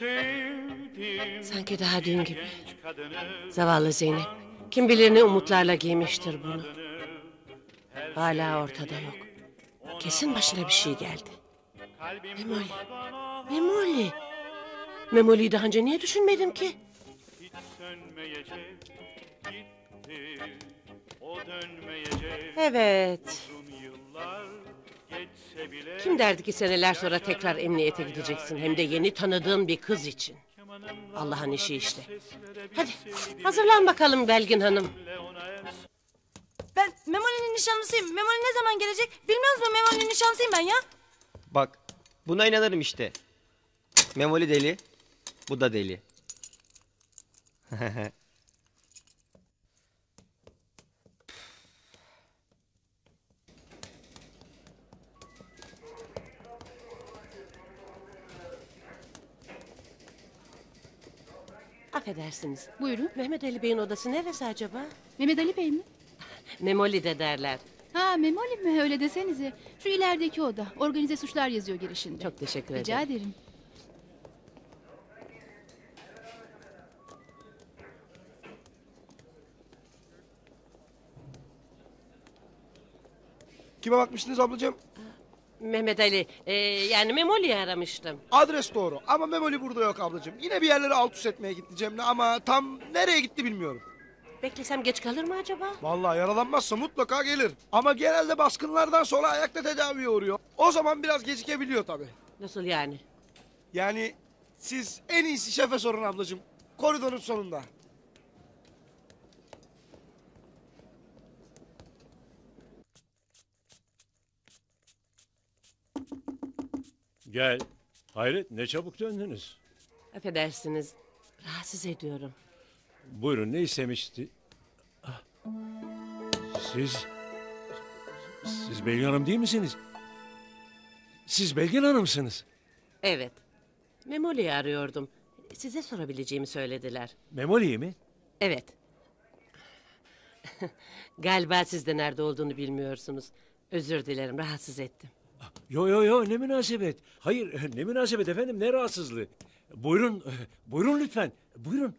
Sevdim Sanki daha dün gibi. Zavallı Zeynep. Kim bilir ne umutlarla giymiştir bunu. Hala ortada yok. Kesin başına bir şey geldi. Memoli. Memoli. Memoli'yi daha önce niye düşünmedim ki? Evet. Kim derdi ki seneler sonra tekrar emniyete gideceksin hem de yeni tanıdığın bir kız için. Allah'ın işi işte. Hadi hazırlan bakalım Belgin Hanım. Ben Memoli'nin nişanlısıyım. Memoli ne zaman gelecek? Bilmiyor musun Memoli'nin nişanlısıyım ben ya. Bak buna inanırım işte. Memoli deli. Bu da deli. Affedersiniz. Buyurun. Mehmet Ali Bey'in odası neresi acaba? Mehmet Ali Bey mi? Memoli de derler. Ha Memoli mi? Öyle desenize. Şu ilerideki oda. Organize suçlar yazıyor girişinde. Çok teşekkür ederim. Rica ederim. Kime bakmıştınız ablacığım? Mehmet Ali, e, yani Memoli'yi aramıştım. Adres doğru ama Memoli burada yok ablacığım. Yine bir yerlere alt üst etmeye gitti Cemre ama tam nereye gitti bilmiyorum. Beklesem geç kalır mı acaba? Vallahi yaralanmazsa mutlaka gelir. Ama genelde baskınlardan sonra ayakta tedaviye uğruyor. O zaman biraz gecikebiliyor tabii. Nasıl yani? Yani siz en iyisi şefe sorun ablacığım. Koridorun sonunda. Gel. Hayret ne çabuk döndünüz. Affedersiniz, rahatsız ediyorum. Buyurun ne istemişti? Ah. Siz... Siz Belgin Hanım değil misiniz? Siz Belgin Hanım'sınız. Evet, Memoli'yi arıyordum. Size sorabileceğimi söylediler. Memoli mi? Evet. Galiba siz de nerede olduğunu bilmiyorsunuz. Özür dilerim, rahatsız ettim. Yo yo yo ne münasebet. Hayır ne münasebet efendim ne rahatsızlığı. Buyurun buyurun lütfen buyurun.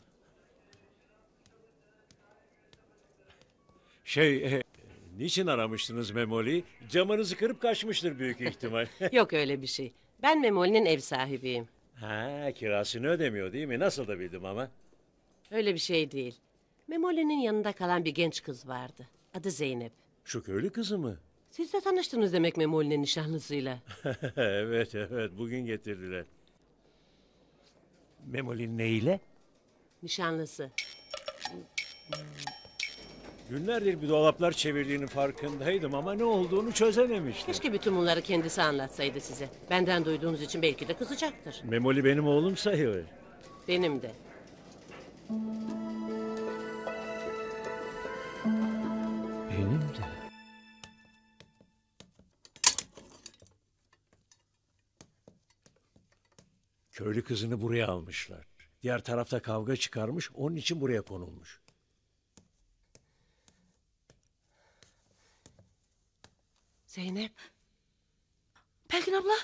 Şey eh, niçin aramıştınız Memoli? Camınızı kırıp kaçmıştır büyük ihtimal. Yok öyle bir şey. Ben Memoli'nin ev sahibiyim. ha kirasını ödemiyor değil mi? Nasıl da bildim ama. Öyle bir şey değil. Memoli'nin yanında kalan bir genç kız vardı. Adı Zeynep. Şu köylü kızı mı? Siz de tanıştınız demek Memoli'nin nişanlısıyla. evet evet bugün getirdiler. Memoli neyle? Nişanlısı. Günlerdir bir dolaplar çevirdiğinin farkındaydım ama ne olduğunu çözememiştim. Keşke bütün bunları kendisi anlatsaydı size. Benden duyduğunuz için belki de kızacaktır. Memoli benim oğlum sayılır. Benim de. Köylü kızını buraya almışlar. Diğer tarafta kavga çıkarmış, onun için buraya konulmuş. Zeynep. Belgin abla.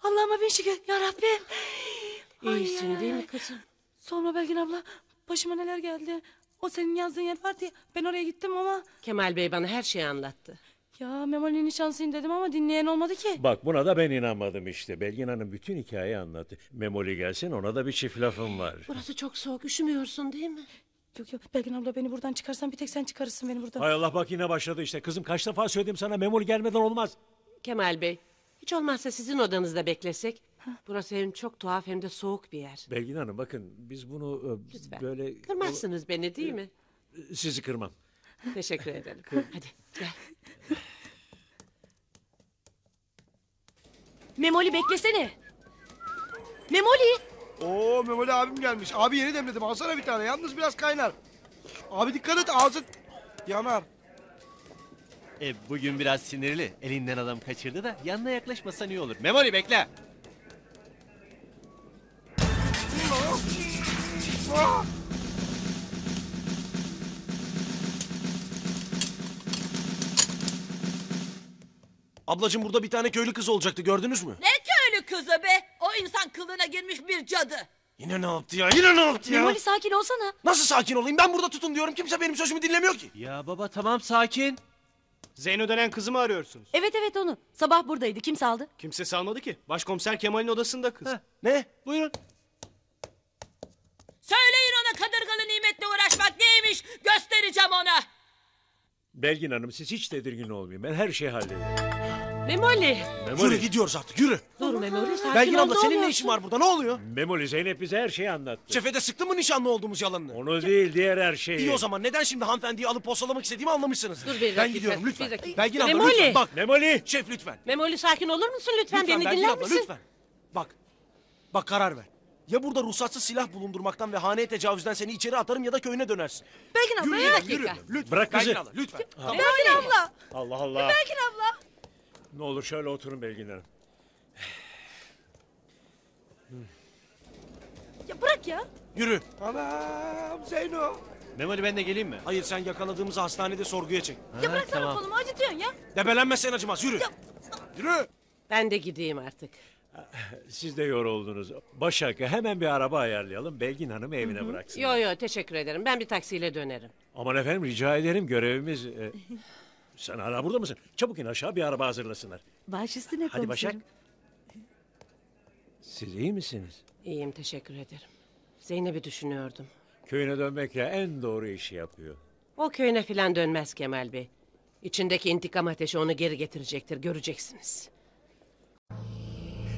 Allah'ıma bin şükür ya Rabbim. İyisin ay, değil mi kızım? Sorma Belgin abla. Başıma neler geldi. O senin yazdığın yer vardı ya. Ben oraya gittim ama... Kemal Bey bana her şeyi anlattı. Ya Memoli'nin nişanlısıyım dedim ama dinleyen olmadı ki. Bak buna da ben inanmadım işte. Belgin Hanım bütün hikayeyi anlattı. Memoli gelsin ona da bir çift lafım var. Burası çok soğuk. Üşümüyorsun değil mi? Yok yok Belgin abla beni buradan çıkarsan bir tek sen çıkarırsın beni buradan. Hay Allah bak yine başladı işte. Kızım kaç defa söyledim sana Memoli gelmeden olmaz. Kemal Bey. Hiç olmazsa sizin odanızda beklesek. Burası hem çok tuhaf hem de soğuk bir yer. Belgin Hanım bakın biz bunu e, Lütfen. böyle... Kırmazsınız beni değil mi? Sizi kırmam. Teşekkür ederim. Hadi gel. Memoli beklesene. Memoli. Oo Memoli abim gelmiş. Abi yeni demledim. Alsana bir tane. Yalnız biraz kaynar. Abi dikkat et ağzın yanar. E, bugün biraz sinirli. Elinden adam kaçırdı da yanına yaklaşmasan iyi olur. Memoli bekle. Ablacığım burada bir tane köylü kız olacaktı gördünüz mü? Ne köylü kızı be? O insan kılığına girmiş bir cadı. Yine ne yaptı ya? Yine ne yaptı ya? Memoli sakin olsana. Nasıl sakin olayım? Ben burada tutun diyorum. Kimse benim sözümü dinlemiyor ki. Ya baba tamam sakin. Zeyno denen kızı mı arıyorsunuz? Evet evet onu. Sabah buradaydı. Kim saldı? Kimse salmadı ki. Başkomiser Kemal'in odasında kız. Heh, ne? Buyurun. Söyleyin ona kadırgalı nimetle uğraşmak neymiş göstereceğim ona. Belgin Hanım siz hiç tedirgin olmayın. Ben her şeyi hallederim. Memoli. Memoli. Yürü gidiyoruz artık yürü. Dur Memoli sakin Belgin ol, abla ne senin ne oluyorsun? işin var burada? Ne oluyor? Memoli Zeynep bize her şeyi anlattı. Cephede sıktı mı nişanlı olduğumuz yalanını? Onu değil diğer her şeyi. İyi o zaman neden şimdi hanımefendiyi alıp postalamak istediğimi anlamışsınız. Dur bir Ben gidiyorum bir lütfen. dakika. Belgin abla Memoli. lütfen bak. Memoli. Şef lütfen. Memoli sakin olur musun lütfen, Lütfen beni Belgin dinler abla misin? lütfen. Bak. Bak karar ver. Ya burada ruhsatsız silah bulundurmaktan ve haneye tecavüzden seni içeri atarım ya da köyüne dönersin. Belgin abla Yürü ya. yürü, yürü. Lütfen. Bırak kızı. Belgin abla lütfen. Belgin abla. Allah Allah. Belgin abla. Ne olur şöyle oturun Belgin Hanım. Ya bırak ya. Yürü. Anam Zeyno. Memoli ben de geleyim mi? Hayır sen yakaladığımızı hastanede sorguya çek. Ya Ha, bıraksana tamam. kolumu acıtıyorsun ya. Debelenme sen acımaz yürü. Yürü. Ben de gideyim artık. Siz de yoruldunuz. Başak'a hemen bir araba ayarlayalım. Belgin Hanım'ı evine bıraksın. Yo yo teşekkür ederim. Ben bir taksiyle dönerim. Aman efendim rica ederim görevimiz... e, sen hala burada mısın? Çabuk in aşağı bir araba hazırlasınlar. Baş üstüne Hadi Başak. Siz iyi misiniz? İyiyim teşekkür ederim. Zeynep'i düşünüyordum. Köyüne dönmekle en doğru işi yapıyor. O köyüne filan dönmez Kemal Bey. İçindeki intikam ateşi onu geri getirecektir göreceksiniz.